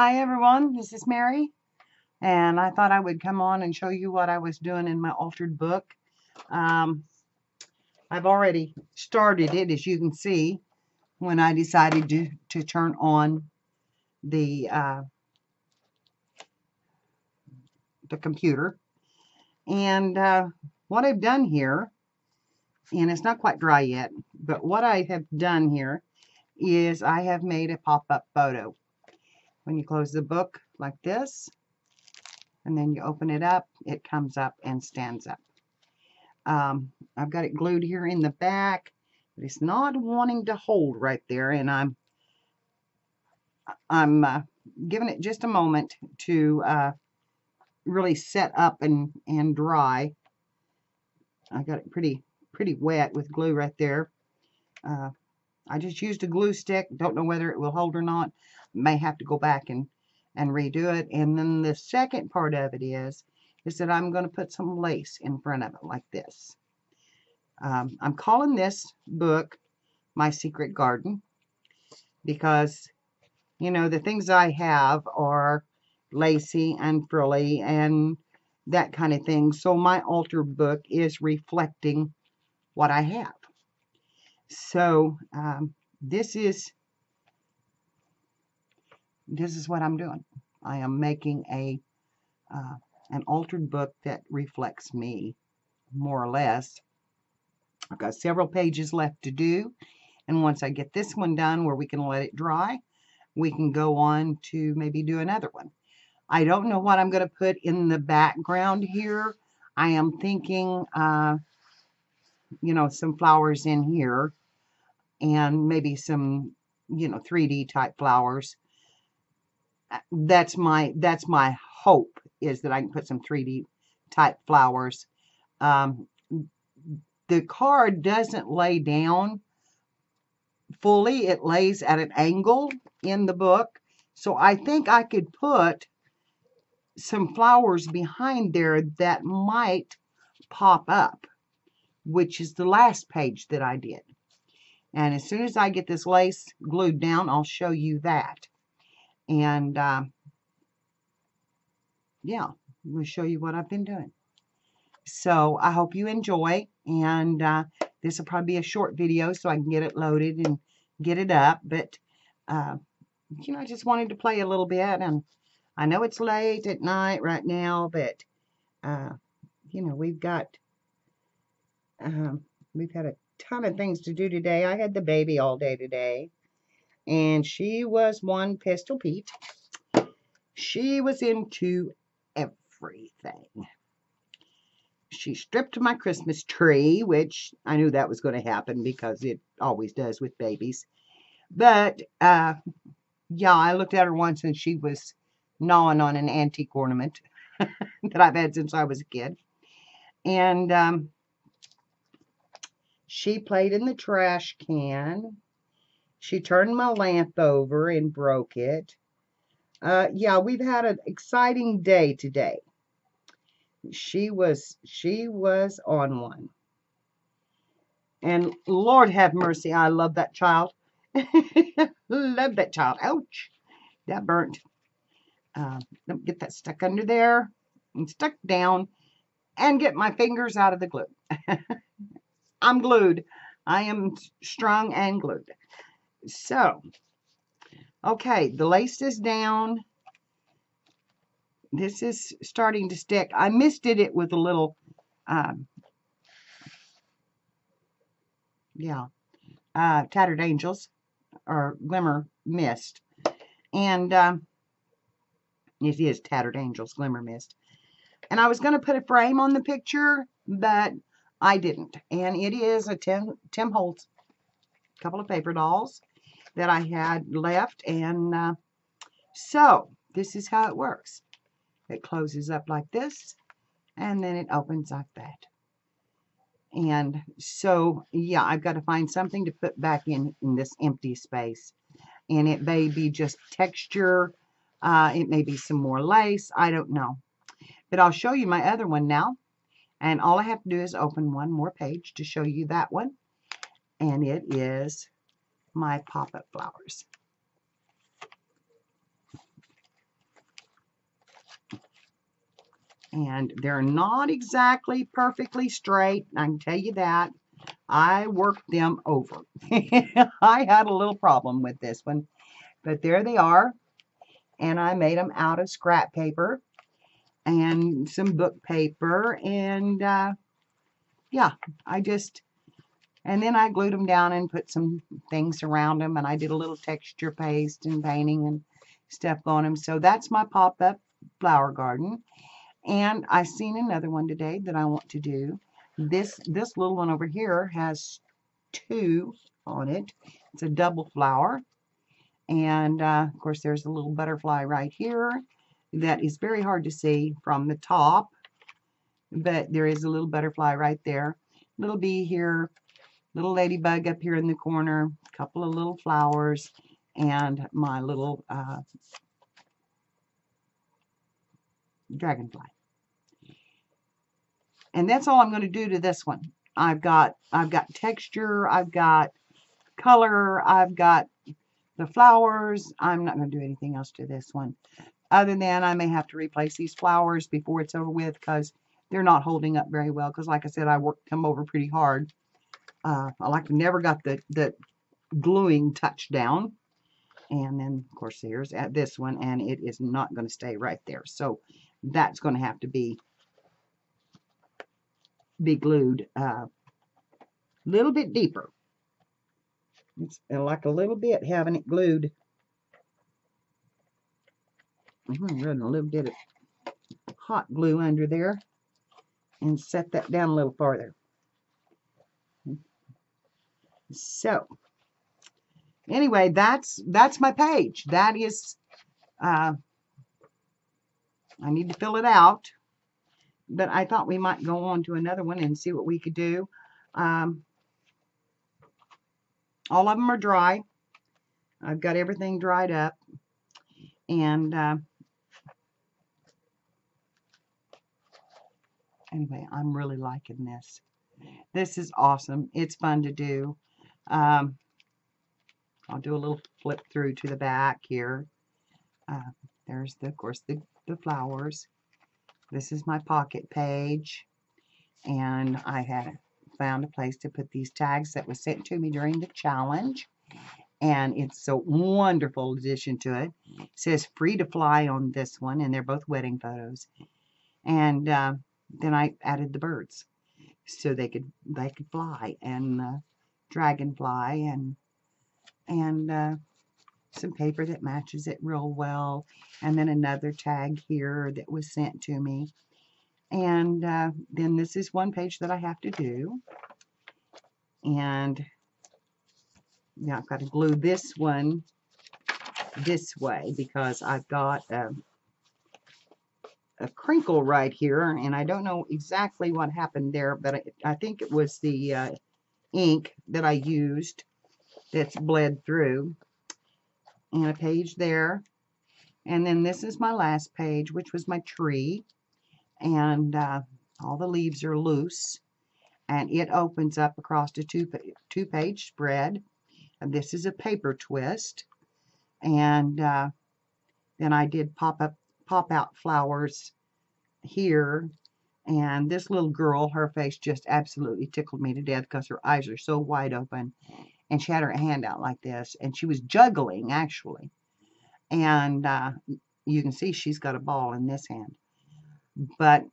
Hi everyone, this is Mary and I thought I would come on and show you what I was doing in my altered book. Um, I've already started it as you can see when I decided to, to turn on the uh, the computer. And uh, what I've done here and it's not quite dry yet but what I have done here is I have made a pop-up photo when you close the book like this and then you open it up it comes up and stands up. Um, I've got it glued here in the back but it's not wanting to hold right there and I'm I'm uh, giving it just a moment to uh, really set up and and dry. I got it pretty pretty wet with glue right there. Uh, I just used a glue stick don't know whether it will hold or not may have to go back and, and redo it. And then the second part of it is, is that I'm going to put some lace in front of it like this. Um, I'm calling this book My Secret Garden because, you know, the things I have are lacy and frilly and that kind of thing. So my altar book is reflecting what I have. So um, this is this is what I'm doing. I am making a uh, an altered book that reflects me, more or less. I've got several pages left to do, and once I get this one done where we can let it dry, we can go on to maybe do another one. I don't know what I'm going to put in the background here. I am thinking, uh, you know, some flowers in here and maybe some, you know, 3D type flowers that's my that's my hope is that I can put some 3D type flowers. Um, the card doesn't lay down fully. It lays at an angle in the book. So I think I could put some flowers behind there that might pop up, which is the last page that I did. And as soon as I get this lace glued down, I'll show you that. And uh, yeah, I'm going to show you what I've been doing. So I hope you enjoy. And uh, this will probably be a short video so I can get it loaded and get it up. But, uh, you know, I just wanted to play a little bit. And I know it's late at night right now, but, uh, you know, we've got, um, we've had a ton of things to do today. I had the baby all day today and she was one Pistol Pete. She was into everything. She stripped my Christmas tree, which I knew that was going to happen because it always does with babies. But, uh, yeah, I looked at her once and she was gnawing on an antique ornament that I've had since I was a kid. And um, she played in the trash can. She turned my lamp over and broke it. Uh, yeah, we've had an exciting day today. She was, she was on one. And Lord have mercy, I love that child. love that child. Ouch. That burnt. Uh, get that stuck under there and stuck down and get my fingers out of the glue. I'm glued. I am strung and glued. So, okay, the lace is down. This is starting to stick. I misted it with a little, um, yeah, uh, Tattered Angels or Glimmer Mist. And um, it is Tattered Angels Glimmer Mist. And I was going to put a frame on the picture, but I didn't. And it is a Tim, Tim Holtz couple of paper dolls that I had left. And uh, so this is how it works. It closes up like this and then it opens like that. And so, yeah, I've got to find something to put back in, in this empty space. And it may be just texture. Uh, it may be some more lace. I don't know. But I'll show you my other one now. And all I have to do is open one more page to show you that one. And it is my pop-up flowers. And they're not exactly perfectly straight, I can tell you that. I worked them over. I had a little problem with this one, but there they are. And I made them out of scrap paper and some book paper. And uh, yeah, I just and then I glued them down and put some things around them. And I did a little texture paste and painting and stuff on them. So that's my pop-up flower garden. And I seen another one today that I want to do. This this little one over here has two on it. It's a double flower. And uh, of course there's a little butterfly right here that is very hard to see from the top. But there is a little butterfly right there. Little bee here. Little ladybug up here in the corner. A couple of little flowers. And my little uh, dragonfly. And that's all I'm going to do to this one. I've got I've got texture, I've got color, I've got the flowers. I'm not going to do anything else to this one. Other than I may have to replace these flowers before it's over with because they're not holding up very well. Because like I said, I worked them over pretty hard. Uh, I like never got the, the gluing touch down. And then, of course, here's at this one, and it is not going to stay right there. So that's going to have to be be glued a uh, little bit deeper. It's like a little bit having it glued. I'm going to run a little bit of hot glue under there and set that down a little farther. So, anyway, that's that's my page. That is, uh, I need to fill it out but I thought we might go on to another one and see what we could do. Um, all of them are dry. I've got everything dried up. And uh, anyway, I'm really liking this. This is awesome. It's fun to do. Um, I'll do a little flip through to the back here. Uh, there's, the, of course, the, the flowers. This is my pocket page. And I had found a place to put these tags that was sent to me during the challenge. And it's a wonderful addition to it. It says free to fly on this one, and they're both wedding photos. And uh, then I added the birds so they could they could fly and uh, dragonfly and and uh, some paper that matches it real well, and then another tag here that was sent to me. And uh, then this is one page that I have to do. And now I've got to glue this one this way because I've got a, a crinkle right here, and I don't know exactly what happened there, but I, I think it was the uh, ink that I used that's bled through and a page there. And then this is my last page, which was my tree. And uh, all the leaves are loose. And it opens up across a two, two page spread. And this is a paper twist. And uh, then I did pop up pop out flowers here. And this little girl, her face just absolutely tickled me to death because her eyes are so wide open and she had her hand out like this and she was juggling actually and uh, you can see she's got a ball in this hand. But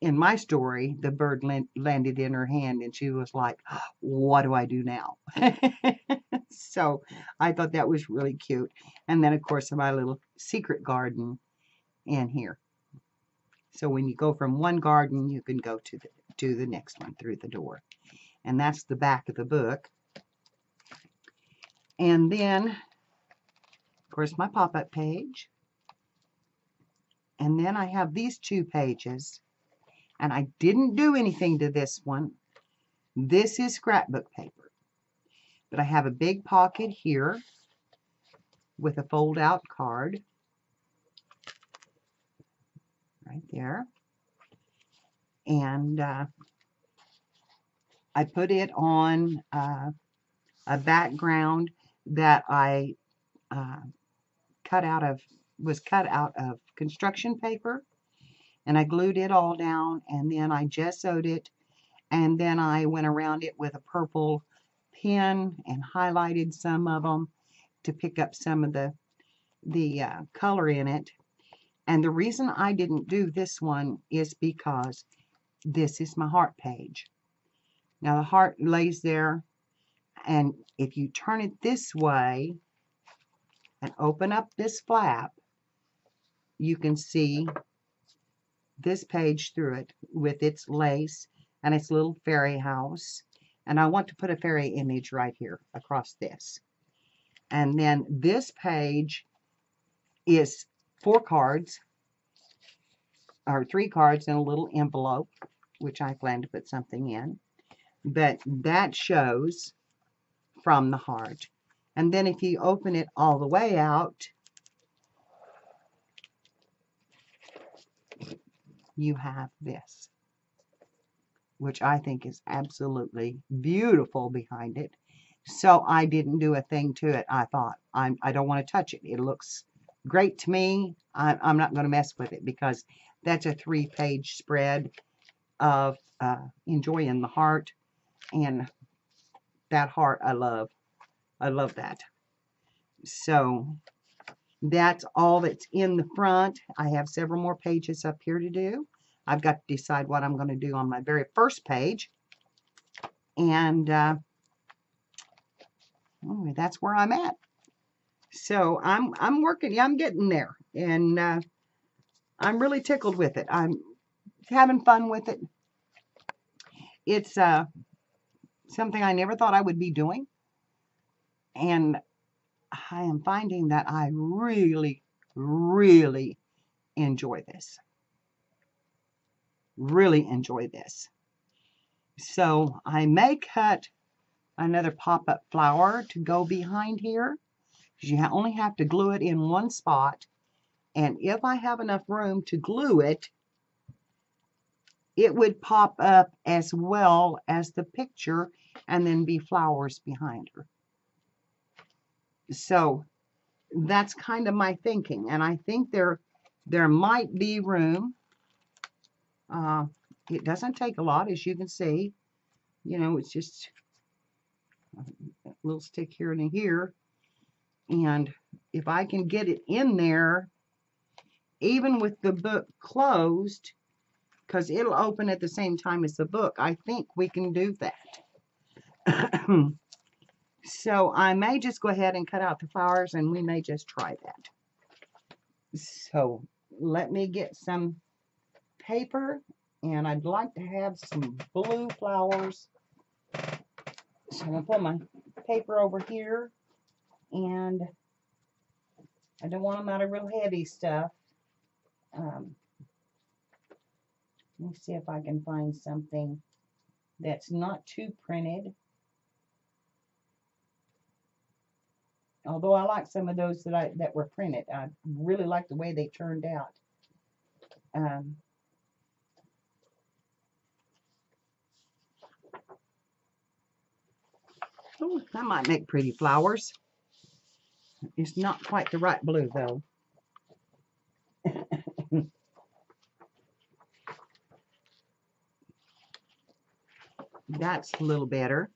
in my story the bird landed in her hand and she was like what do i do now? So i thought that was really cute and then of course my little secret garden in here so when you go from one garden you can go to the to the next one through the door and that's the back of the book and then, of course, my pop-up page. And then I have these two pages. And I didn't do anything to this one. This is scrapbook paper. But I have a big pocket here with a fold-out card. Right there. And uh, I put it on uh, a background that I uh, cut out of was cut out of construction paper. And I glued it all down and then I gessoed it. And then I went around it with a purple pen and highlighted some of them to pick up some of the the uh, color in it and the reason I didn't do this one is because this is my heart page now the heart lays there and if you turn it this way and open up this flap you can see this page through it with its lace and its little fairy house. And I want to put a fairy image right here across this. And then this page is four cards, or three cards in a little envelope, which I plan to put something in. But that shows from the heart. And then if you open it all the way out, you have this, which I think is absolutely beautiful behind it. So I didn't do a thing to it. I thought, I'm, I don't want to touch it. It looks great to me. I, I'm not going to mess with it because that's a three-page spread of uh, enjoying the heart. And that heart I love. I love that. So that's all that's in the front. I have several more pages up here to do. I've got to decide what I'm going to do on my very first page. And uh, anyway, that's where I'm at. So I'm I'm working. Yeah, I'm getting there, and uh, I'm really tickled with it. I'm having fun with it. It's uh, something I never thought I would be doing, and I am finding that I really, really enjoy this. Really enjoy this. So I may cut another pop-up flower to go behind here. You only have to glue it in one spot. And if I have enough room to glue it, it would pop up as well as the picture and then be flowers behind her. So that's kind of my thinking. And I think there, there might be room. Uh, it doesn't take a lot, as you can see. You know, it's just a little stick here and here. And if I can get it in there, even with the book closed, because it'll open at the same time as the book, I think we can do that. So I may just go ahead and cut out the flowers and we may just try that. So let me get some paper and I'd like to have some blue flowers. So I'm going to put my paper over here and I don't want them out of real heavy stuff. Um, let me see if I can find something that's not too printed. Although I like some of those that I that were printed, I really like the way they turned out. Um, oh, that might make pretty flowers. It's not quite the right blue though. That's a little better.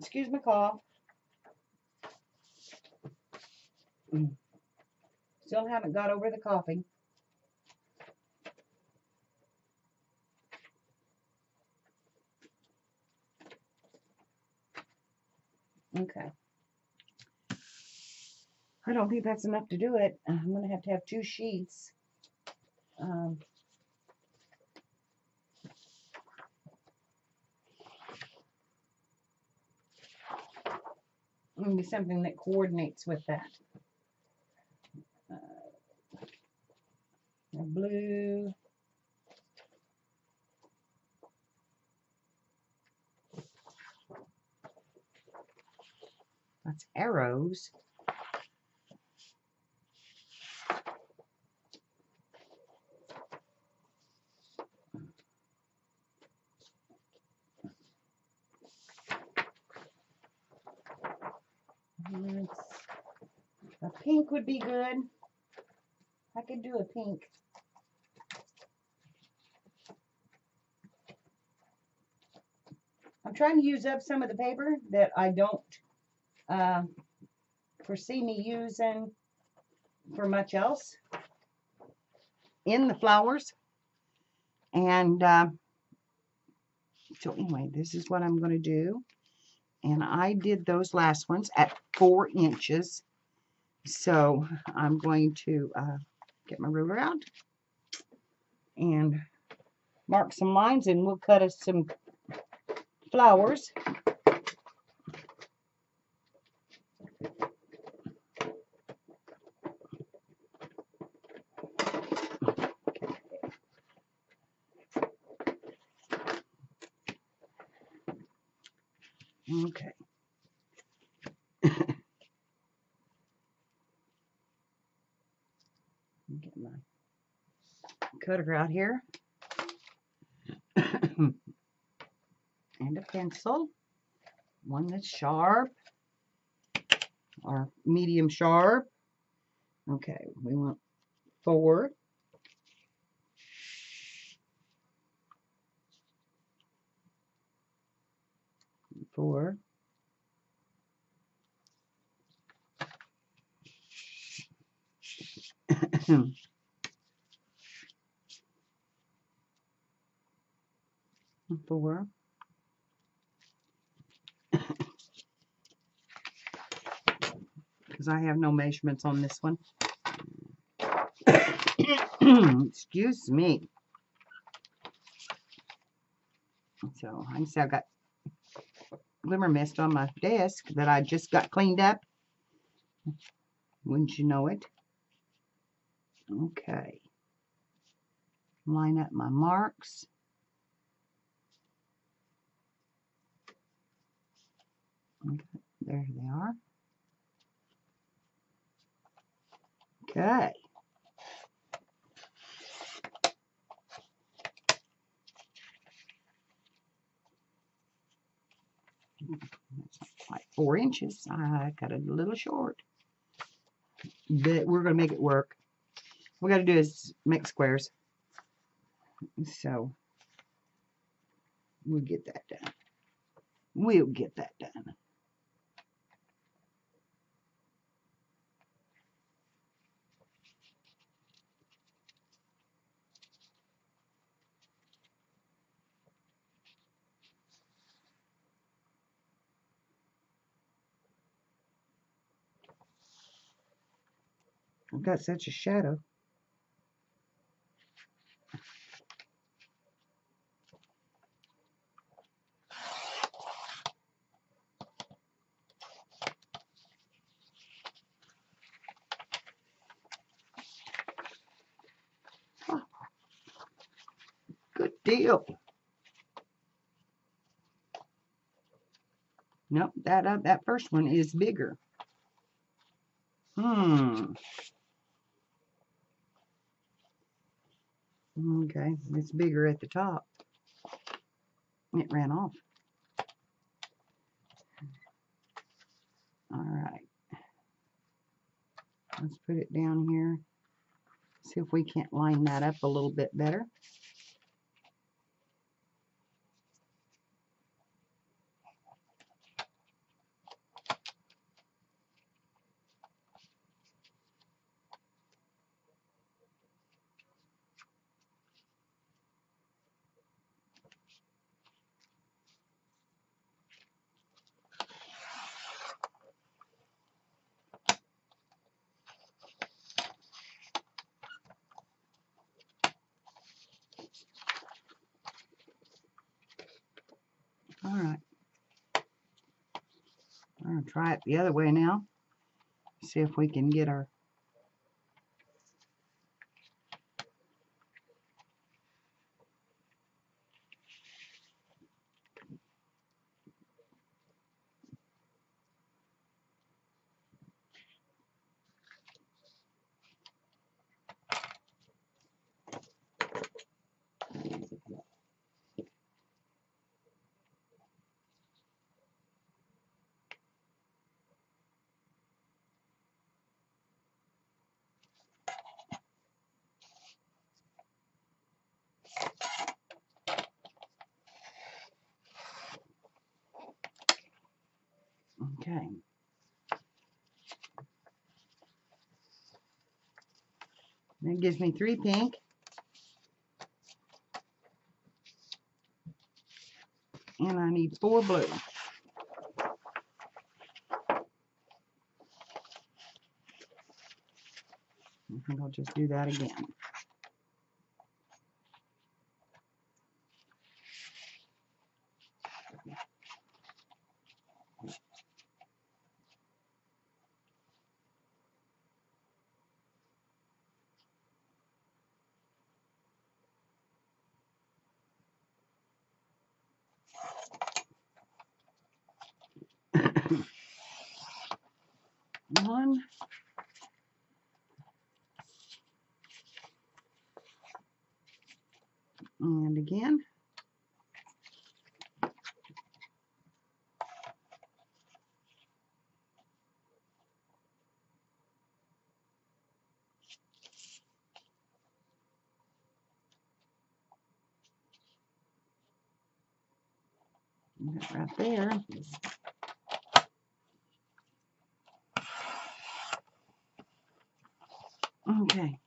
Excuse me, cough. Mm. Still haven't got over the coughing. Okay. I don't think that's enough to do it. I'm going to have to have two sheets. Um, Maybe something that coordinates with that. Uh, blue. That's arrows. a pink would be good. I could do a pink. I'm trying to use up some of the paper that I don't uh, foresee me using for much else in the flowers. And uh, so anyway, this is what I'm going to do. And I did those last ones at four inches. So I'm going to uh, get my ruler out and mark some lines and we'll cut us some flowers. Okay. Get my cutter out here. and a pencil. One that's sharp or medium sharp. Okay, we want four. Four. Four. Because I have no measurements on this one. Excuse me. So I see I've got glimmer mist on my desk that I just got cleaned up. Wouldn't you know it? Okay. Line up my marks. Okay, there they are. Okay. like four inches. I cut it a little short. But we're going to make it work. What we got to do is make squares. So, we'll get that done. We'll get that done. I've got such a shadow. Good deal. Nope, that uh, that first one is bigger. Hmm. Okay, it's bigger at the top. It ran off. All right. Let's put it down here. See if we can't line that up a little bit better. All right. I'm going to try it the other way now. See if we can get our Gives me three pink. And I need four blue. I'll just do that again. One. And again. That right there. Okay.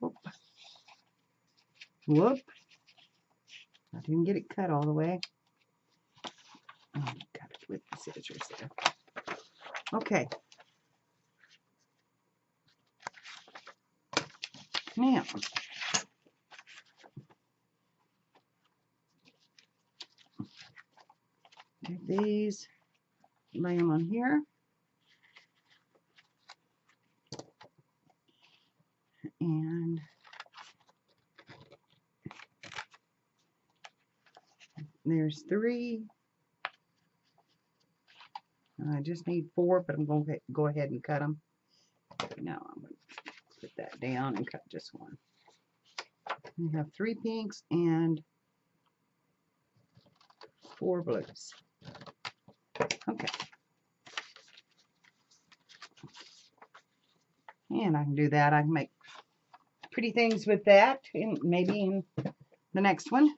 Whoop. Whoop. I didn't get it cut all the way. Oh, cut it with the scissors there. Okay. Now, these, lay them on here. and there's three. I just need four, but I'm going to go ahead and cut them. Now I'm going to put that down and cut just one. We have three pinks and four blues. Okay. And I can do that. I can make pretty things with that, and maybe in the next one.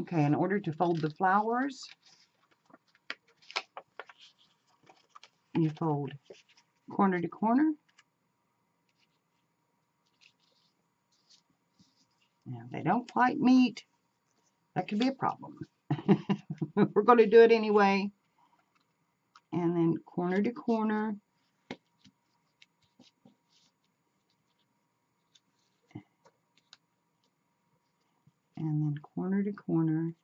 Okay, in order to fold the flowers, you fold corner to corner. Now, they don't quite meet, that could be a problem. We're going to do it anyway. And then corner to corner. And then corner to corner.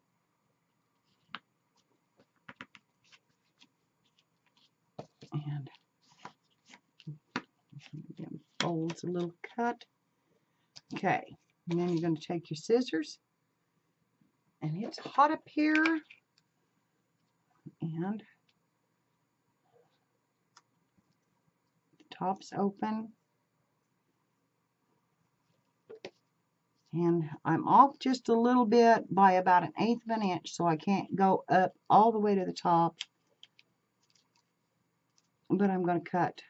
And folds a little cut. Okay, and then you're going to take your scissors, and it's hot up here, and the top's open. And I'm off just a little bit by about an eighth of an inch so I can't go up all the way to the top. But I'm going to cut.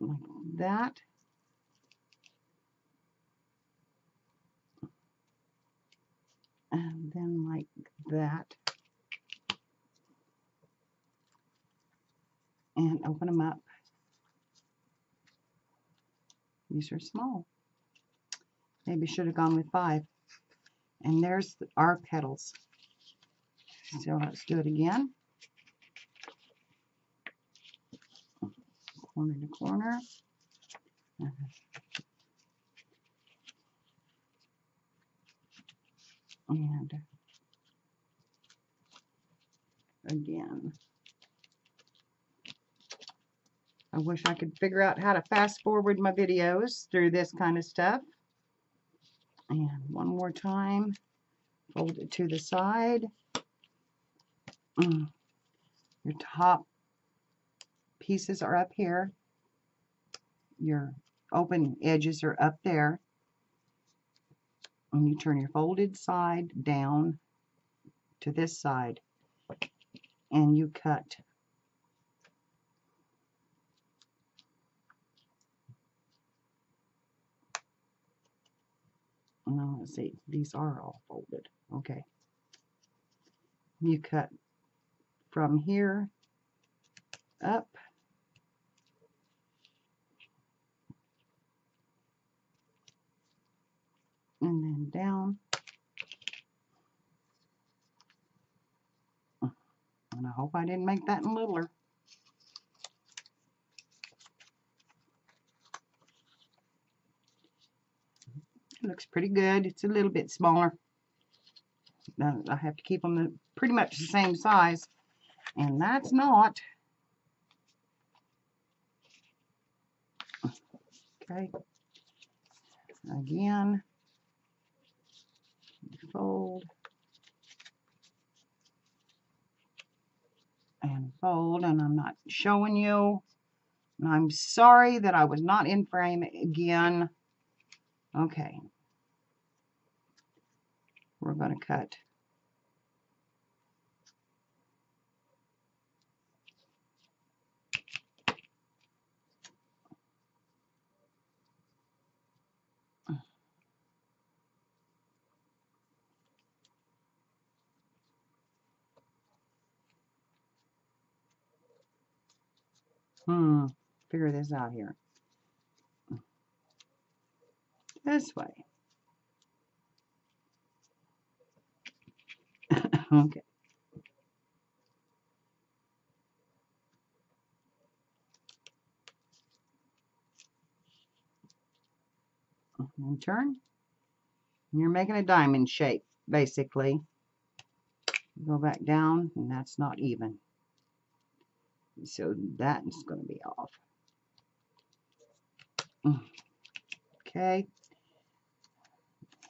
Like that. And then like that. And open them up these are small. Maybe should have gone with five. And there's our petals. So let's do it again. Corner to corner. And again. I wish I could figure out how to fast forward my videos through this kind of stuff. And one more time, fold it to the side. Mm. Your top pieces are up here. Your open edges are up there. And you turn your folded side down to this side. And you cut No, let's see. These are all folded. Okay. You cut from here up and then down. And I hope I didn't make that littler. Looks pretty good. It's a little bit smaller. I have to keep them pretty much the same size. And that's not. Okay. Again. Fold. And fold. And I'm not showing you. And I'm sorry that I was not in frame again. Okay. We're going to cut Hmm, figure this out here. This way. Okay. And turn. You're making a diamond shape, basically. Go back down, and that's not even. So that is going to be off. Okay.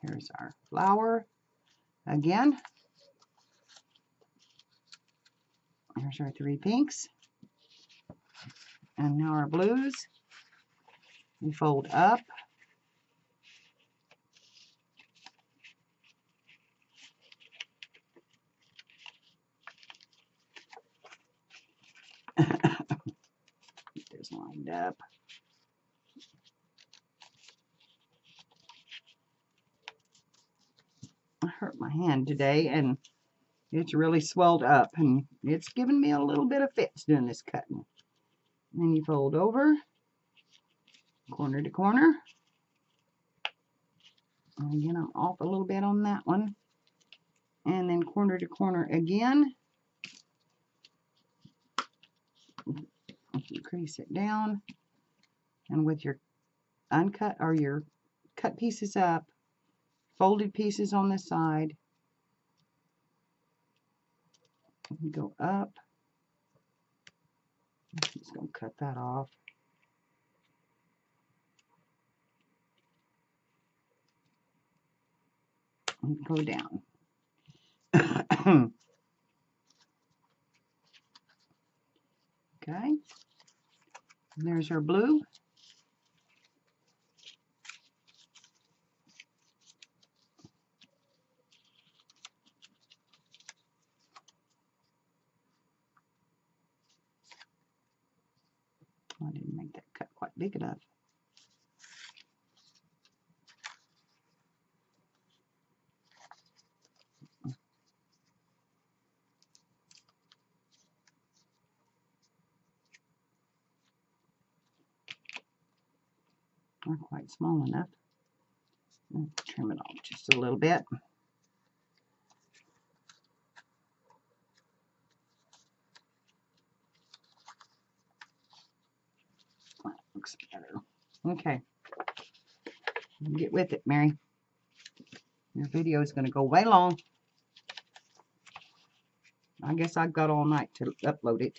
Here's our flower again. Here's our three pinks. And now our blues. We fold up. Get this lined up. I hurt my hand today and it's really swelled up and it's giving me a little bit of fits doing this cutting. Then you fold over, corner to corner. And again, I'm off a little bit on that one. And then corner to corner again. Crease it down. And with your uncut or your cut pieces up, folded pieces on the side, go up. I'm just going to cut that off. And go down. okay. And there's our blue. I didn't make that cut quite big enough. Not quite small enough. Trim it off just a little bit. looks better. Okay. Get with it, Mary. Your video is going to go way long. I guess I've got all night to upload it.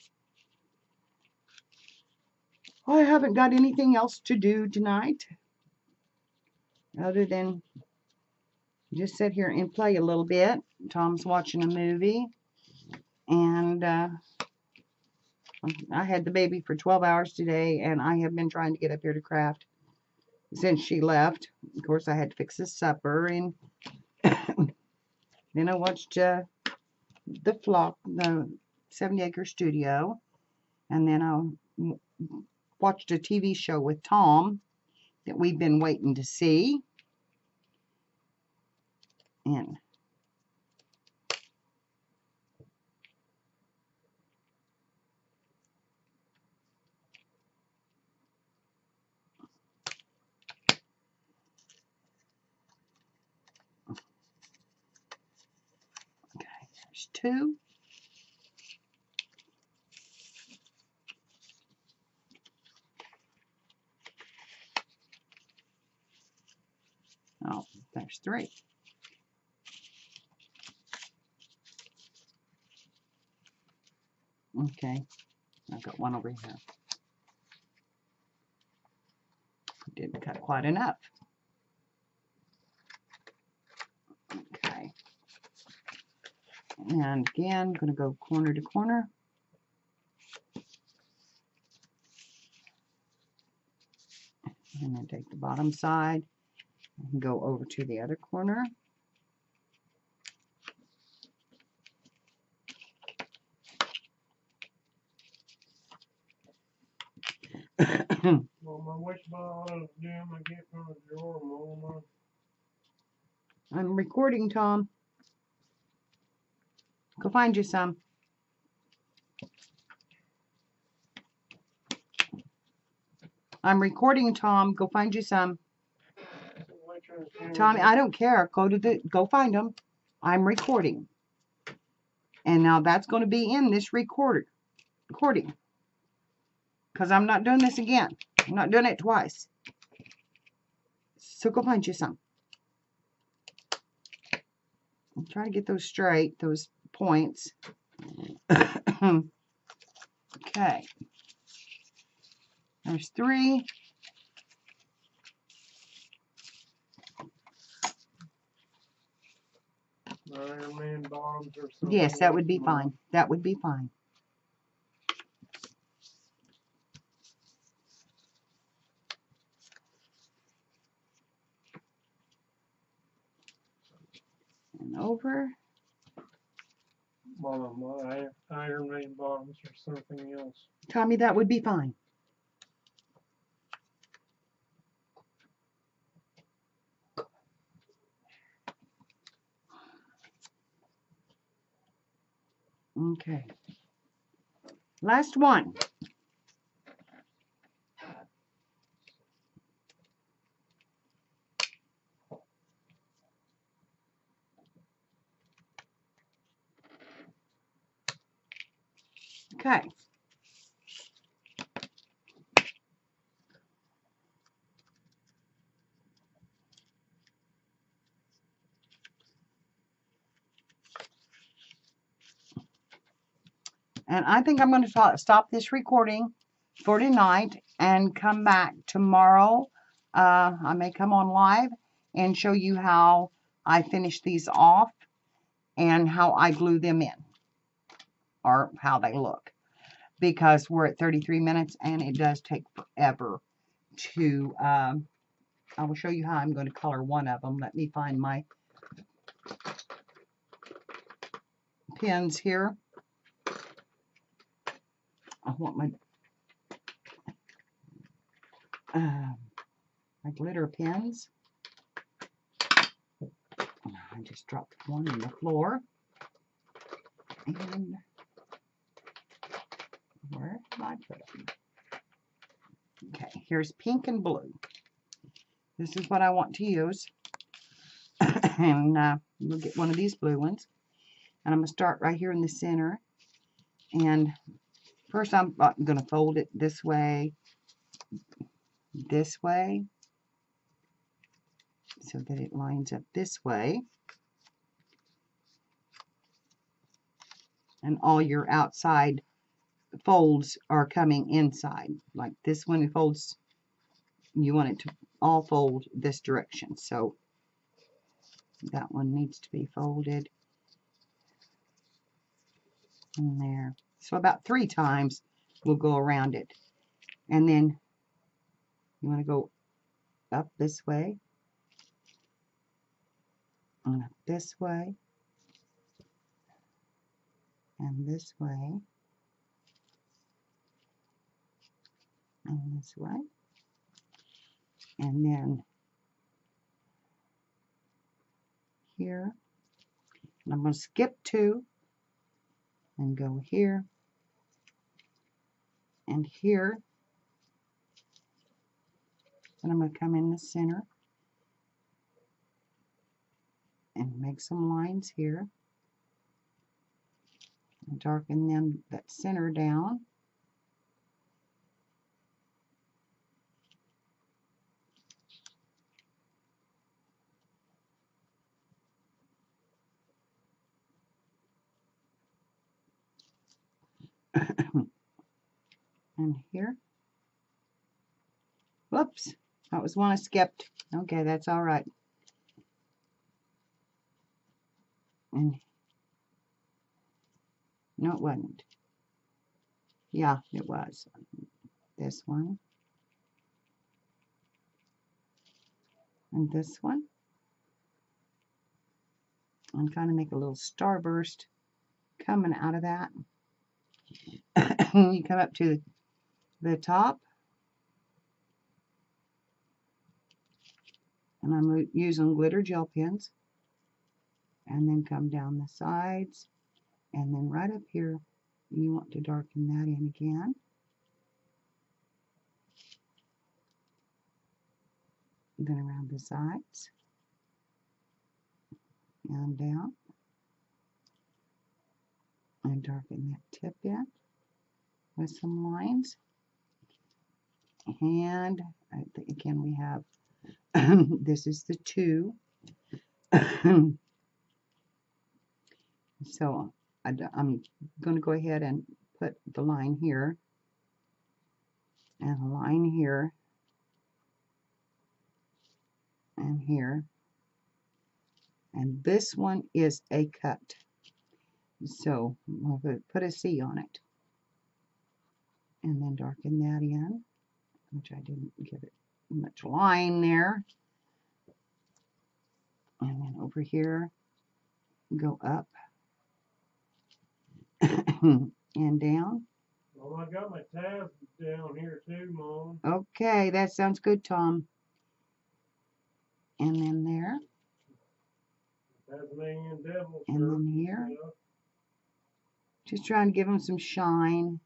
I haven't got anything else to do tonight. Other than just sit here and play a little bit. Tom's watching a movie. And uh, I had the baby for 12 hours today, and I have been trying to get up here to craft since she left. Of course, I had to fix his supper, and then I watched uh, the flock, the 70 Acre Studio, and then I watched a TV show with Tom that we've been waiting to see. in. Okay, there's two. Oh, there's three. Okay, I've got one over here. Didn't cut quite enough. Okay. And again, I'm going to go corner to corner. And then take the bottom side and go over to the other corner. Mama, which ball of jam I get from the drawer, Mama? I'm recording, Tom. Go find you some. I'm recording, Tom. Go find you some. Tommy, I don't care. Go to the, go find them. I'm recording. And now that's going to be in this recorder, recording. Because I'm not doing this again. I'm not doing it twice. So go find you some. I'm trying to get those straight, those points. okay. There's three. Iron Man bottoms or something. Yes, that would be fine. That would be fine. And over. Mama, my uh, Iron Man bottoms or something else. Tommy, that would be fine. Okay. Last one. Okay. And I think I'm going to stop this recording for tonight and come back tomorrow. Uh, I may come on live and show you how I finish these off and how I glue them in or how they look because we're at 33 minutes and it does take forever to um, I will show you how I'm going to color one of them. Let me find my pins here. I want my um, my glitter pins. I just dropped one on the floor. And where I? Okay, here's pink and blue. This is what I want to use. and uh, we'll get one of these blue ones. And I'm going to start right here in the center. And first I'm going to fold it this way, this way, so that it lines up this way. And all your outside folds are coming inside. Like this one folds, you want it to all fold this direction. So that one needs to be folded in there. So about three times we'll go around it. And then you want to go up this way and up this way and this way and this way and then here. And I'm going to skip two and go here and here. And I'm going to come in the center and make some lines here and darken them that center down. and here. Whoops, that was one I skipped. Okay, that's all right. And no, it wasn't. Yeah, it was. This one. And this one. And kind of make a little starburst coming out of that. you come up to the top. And I'm using glitter gel pens. And then come down the sides. And then right up here, you want to darken that in again. Then around the sides. And down. And darken that tip in with some lines. And I again we have, this is the two. so I, am going to go ahead and put the line here and a line here and here and this one is a cut so we'll put a C on it and then darken that in which I didn't give it much line there and then over here go up and down. Well, I got my tabs down here too, Mom. Okay, that sounds good, Tom. And then there. Tasmanian devil. And then here. Yeah. Just trying to give them some shine.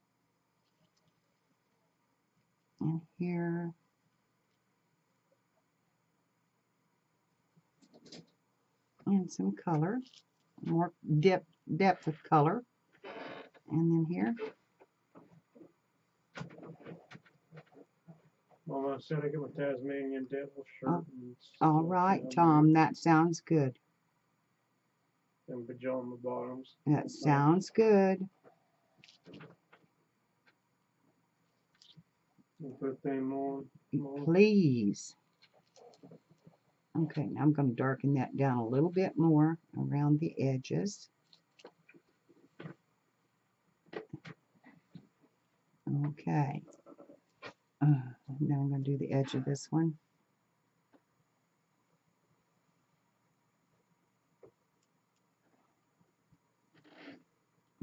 And here. And some color. More depth, depth of color and then here. Well, I said I get my Tasmanian devil shirt. Oh, all right, Tom, that sounds good. And pajama bottoms. That sounds good. Put them on. Please. Okay, now I'm going to darken that down a little bit more around the edges. Okay. Uh, now I'm going to do the edge of this one.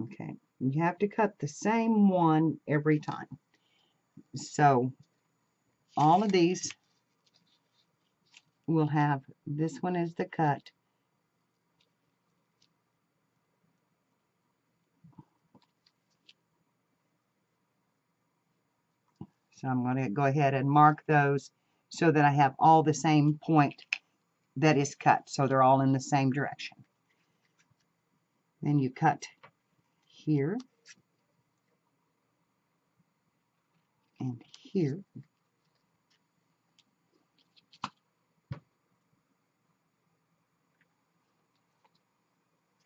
Okay, you have to cut the same one every time. So, all of these will have, this one is the cut, So I'm going to go ahead and mark those so that I have all the same point that is cut. So they're all in the same direction. Then you cut here and here.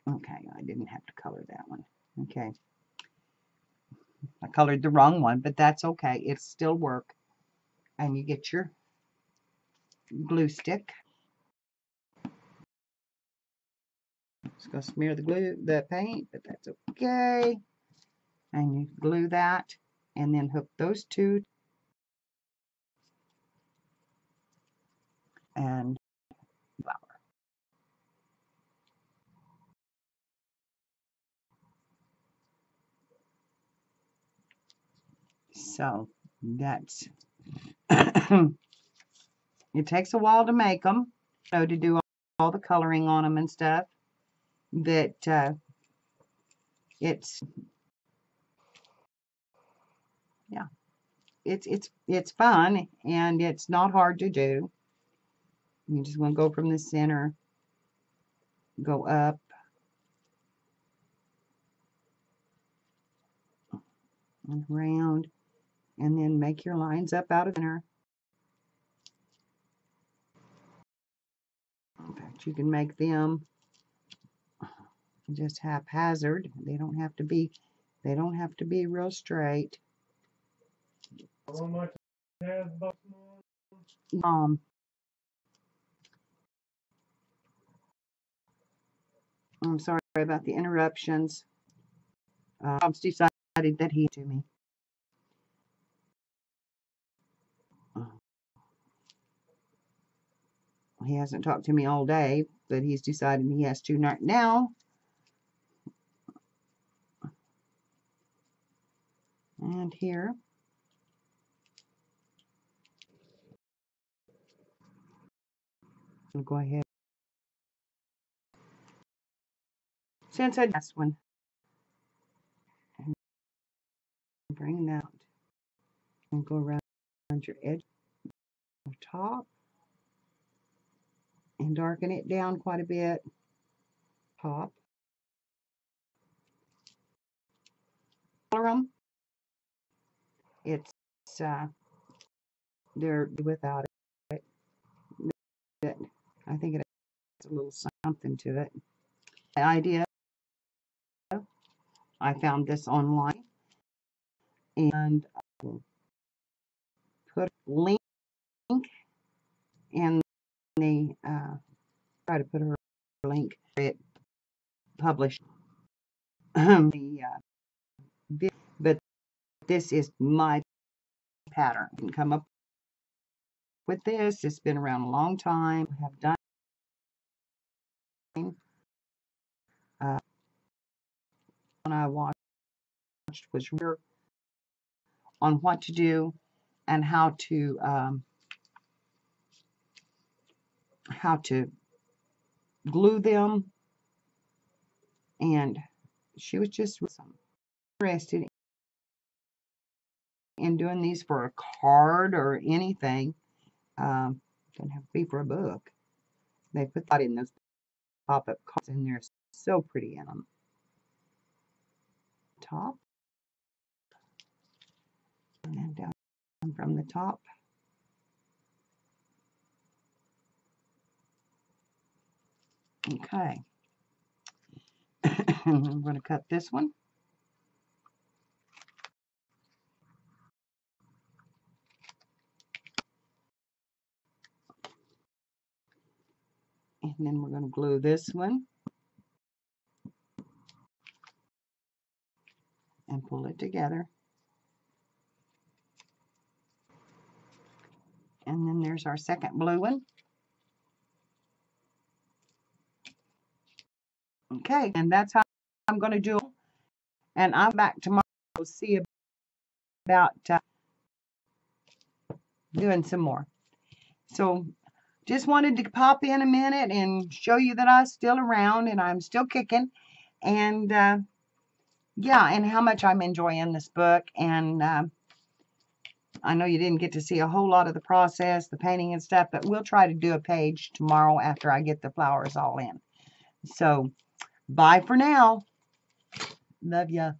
Okay, I didn't have to color that one. Okay. I colored the wrong one, but that's okay. It still work. And you get your glue stick. Just gonna smear the glue, the paint, but that's okay. And you glue that, and then hook those two. And flower. So that's, it takes a while to make them. So to do all the coloring on them and stuff that uh, it's yeah it's it's it's fun and it's not hard to do. You just want to go from the center go up. And around and then make your lines up out of center. In fact you can make them just haphazard. They don't have to be they don't have to be real straight. Um I'm sorry about the interruptions. Uh, Bob's decided that he to me. He hasn't talked to me all day, but he's decided he has to not now. And here. I'll go ahead. Since I this one, and bring it out and go around your edge of top and darken it down quite a bit. Top. Color them. It's uh, they're without it. But I think it has a little something to it. The idea I found this online and I will put a link in the uh, try to put her link it published the uh, vid- but this is my pattern. I can come up with this. It's been around a long time. I have done uh, when I watched was on what to do and how to um, how to glue them. And she was just interested in doing these for a card or anything um, doesn't have to be for a book they put that in those pop-up cards and they're so pretty in them top and then down from the top Okay. I'm going to cut this one. And then we're going to glue this one. And pull it together. And then there's our second blue one. Okay, and that's how I'm going to do. And I'm back tomorrow to see about uh, doing some more. So just wanted to pop in a minute and show you that I'm still around and I'm still kicking. And uh, yeah, and how much I'm enjoying this book. And uh, I know you didn't get to see a whole lot of the process, the painting and stuff, but we'll try to do a page tomorrow after I get the flowers all in. So, Bye for now. Love ya.